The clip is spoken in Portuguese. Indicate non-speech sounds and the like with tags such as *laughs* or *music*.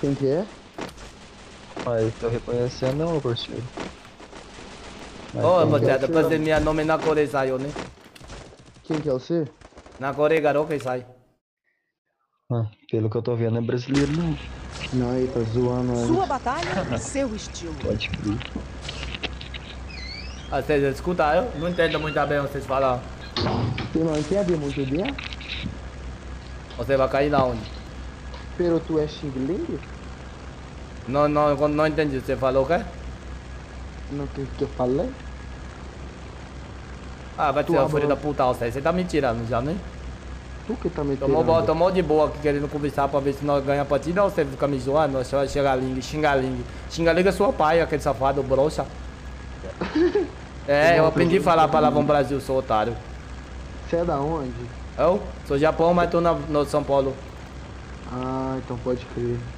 Quem que é? Mas tô reconhecendo não, parceiro. Oh, que é? é, depois de minha nome na Coreia saiu, né? Quem que é você? Na Coreia, garoto, que sai. Ah, pelo que eu tô vendo é brasileiro não. Não, ele tá zoando aí. Sua batalha, seu estilo. Pode crer. Ah, vocês escutam? Eu não entendo muito bem vocês falam. Você não entende muito bem? Você vai cair na onde? Pero tu é xing-ling? Não, não, não, não entendi. Você falou o quê? Não tem o que eu falei? Ah, vai ser o filho da puta, você. Você tá me tirando já, né? Tu que tá me Tomou, tirando. bo- tomou de boa aqui querendo conversar pra ver se nós ganhamos a partida ou você fica me zoando? Você vai xingaling, xingaling. Xingaling é sua pai, aquele safado, broxa. *laughs* É, eu aprendi a falar palavrão Brasil, sou otário. Você é da onde? Eu sou Japão, mas tô na, no São Paulo. Então pode crer.